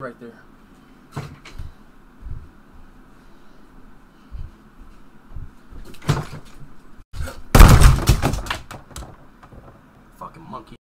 right there. Fucking monkey.